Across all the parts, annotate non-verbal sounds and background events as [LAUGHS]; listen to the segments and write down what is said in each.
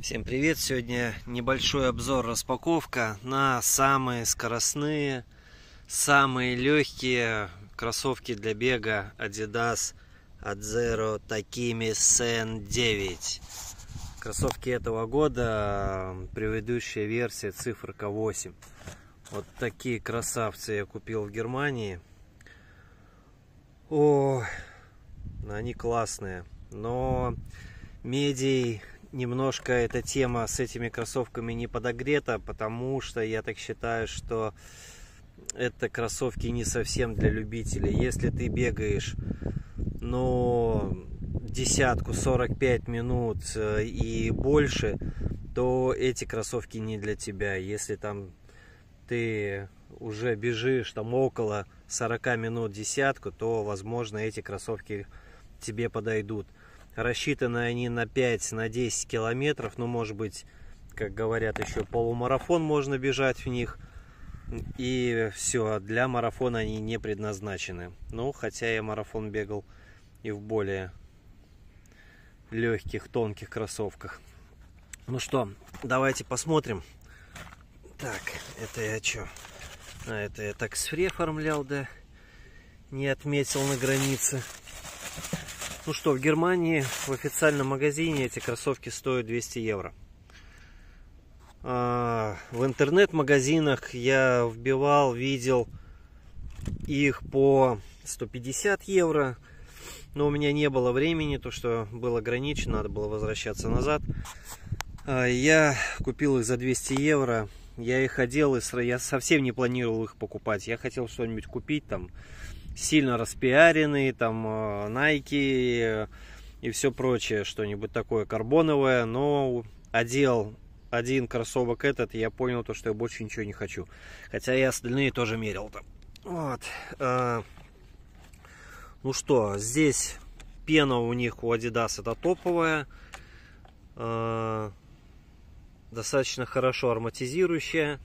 Всем привет! Сегодня небольшой обзор распаковка на самые скоростные, самые легкие кроссовки для бега Adidas Adzero Takimi Sen 9. Кроссовки этого года, предыдущая версия циферка 8. Вот такие красавцы я купил в Германии. О, они классные, но медий немножко эта тема с этими кроссовками не подогрета, потому что я так считаю, что это кроссовки не совсем для любителей. Если ты бегаешь, ну, десятку, 45 минут э, и больше, то эти кроссовки не для тебя. Если там ты уже бежишь там около 40 минут десятку, то, возможно, эти кроссовки тебе подойдут. Рассчитаны они на 5, на 10 километров. Ну, может быть, как говорят, еще полумарафон можно бежать в них. И все, для марафона они не предназначены. Ну, хотя я марафон бегал и в более легких, тонких кроссовках. Ну что, давайте посмотрим. Так, это я что? А, это я так сфри оформлял, да? Не отметил на границе. Ну что, в Германии в официальном магазине эти кроссовки стоят 200 евро. А, в интернет-магазинах я вбивал, видел их по 150 евро. Но у меня не было времени, то что был ограничен, надо было возвращаться назад. А, я купил их за 200 евро. Я их одел, и я совсем не планировал их покупать. Я хотел что-нибудь купить там сильно распиаренный, там э, Nike и все прочее, что-нибудь такое карбоновое, но одел один кроссовок этот, я понял то, что я больше ничего не хочу. Хотя и остальные тоже мерил там. Вот. Э, ну что, здесь пена у них, у Adidas это топовая. Э, достаточно хорошо ароматизирующая.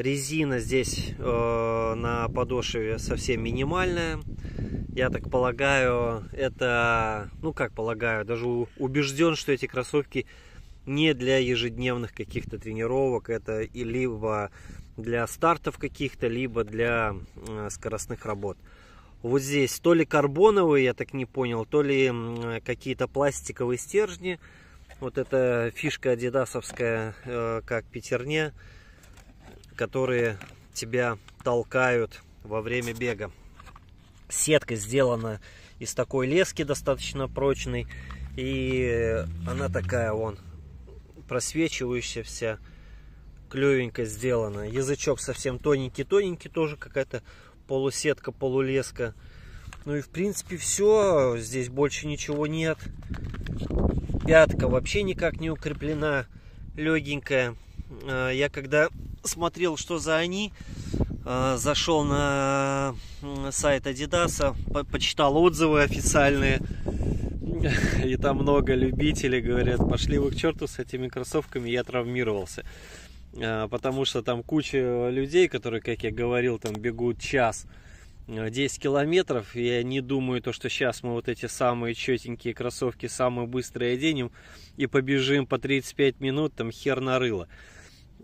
Резина здесь э, на подошве совсем минимальная. Я так полагаю, это, ну как полагаю, даже убежден, что эти кроссовки не для ежедневных каких-то тренировок. Это и либо для стартов каких-то, либо для э, скоростных работ. Вот здесь то ли карбоновые, я так не понял, то ли какие-то пластиковые стержни. Вот эта фишка адидасовская, э, как пятерне которые тебя толкают во время бега. Сетка сделана из такой лески достаточно прочной. И она такая вон просвечивающая вся, клевенько сделана. Язычок совсем тоненький-тоненький, тоже какая-то полусетка, полулеска. Ну и в принципе все, здесь больше ничего нет. Пятка вообще никак не укреплена, легенькая. А, я когда смотрел, что за они, а, зашел на сайт Adidas, почитал отзывы официальные, [LAUGHS] и там много любителей говорят, пошли вы к черту с этими кроссовками, я травмировался. А, потому что там куча людей, которые, как я говорил, там бегут час, 10 километров, и они думают, то, что сейчас мы вот эти самые четенькие кроссовки, самые быстрые оденем и побежим по 35 минут, там хер нарыло.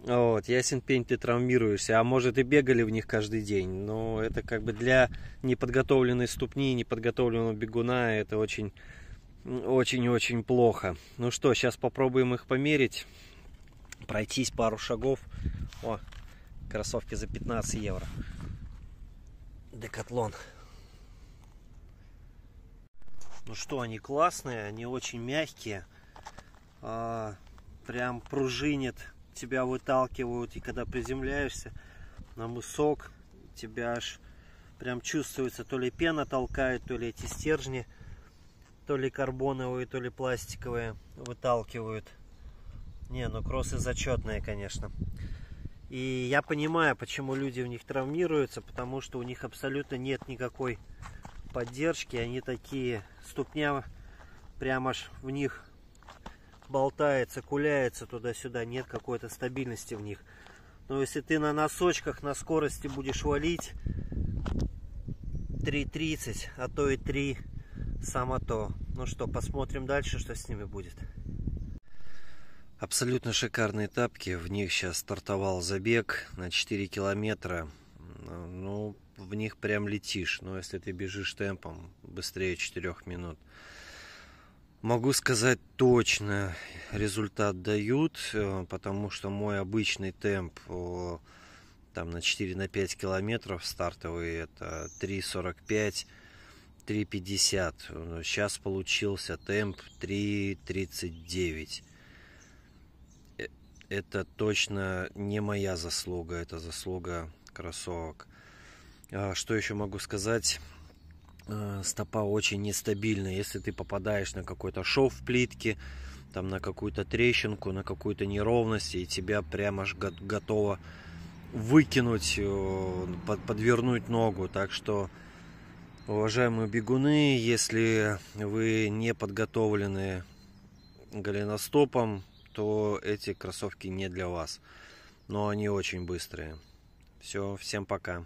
Вот, ясен пень, ты травмируешься, а может и бегали в них каждый день, но это как бы для неподготовленной ступни, неподготовленного бегуна это очень, очень-очень плохо. Ну что, сейчас попробуем их померить, пройтись пару шагов. О, кроссовки за 15 евро. Декатлон. Ну что, они классные, они очень мягкие, а, прям пружинят тебя выталкивают, и когда приземляешься на мысок, тебя аж прям чувствуется, то ли пена толкает, то ли эти стержни, то ли карбоновые, то ли пластиковые выталкивают. Не, ну кроссы зачетные, конечно. И я понимаю, почему люди в них травмируются, потому что у них абсолютно нет никакой поддержки. Они такие, ступня прямо аж в них болтается, куляется туда-сюда, нет какой-то стабильности в них. Но если ты на носочках на скорости будешь валить 3.30, а то и 3, само то. Ну что, посмотрим дальше, что с ними будет. Абсолютно шикарные тапки. В них сейчас стартовал забег на 4 километра. Ну, в них прям летишь. Но если ты бежишь темпом быстрее 4 минут. Могу сказать точно, результат дают, э, потому что мой обычный темп там на 4 на 5 километров стартовый это 3.45 3.50 сейчас получился темп 3.39 э, это точно не моя заслуга это заслуга кроссовок. А что еще могу сказать? Э, стопа очень нестабильная. Если ты попадаешь на какой-то шов в плитке, там на какую-то трещинку, на какую-то неровность, и тебя прямо аж готово выкинуть, э, подвернуть ногу. Так что, уважаемые бегуны, если вы не подготовлены голеностопом, то эти кроссовки не для вас. Но они очень быстрые. Все, всем пока.